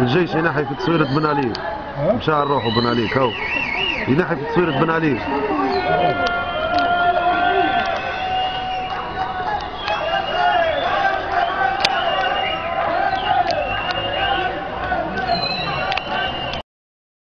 الجيش ينحي في تصويرة بن علي. مشى روحه بن علي. هو ينحي في تصويرة بن علي.